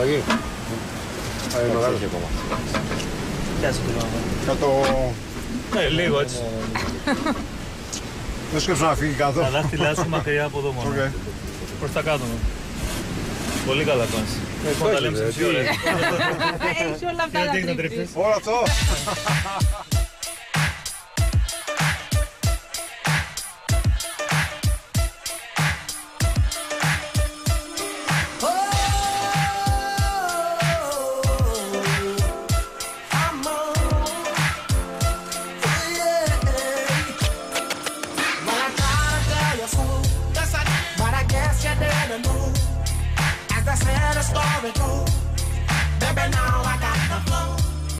Φαγή. Α, είναι μεγάλος. Πιάσε το γράμμα. Για το... Ναι, λίγο έτσι. Δεν σκέψω να φύγει κάτω. Τα δάχτυλά σου μακριά από εδώ μόνο. Οκ. Προς τα κάτω. ναι. Πολύ καλά πας. Λοιπόν, τα λέμε σε ρε, μισή τι- ώρα. Έχεις όλα αυτά Τι τα έχεις να τρίψεις. τρίψεις. Όλο αυτό. story.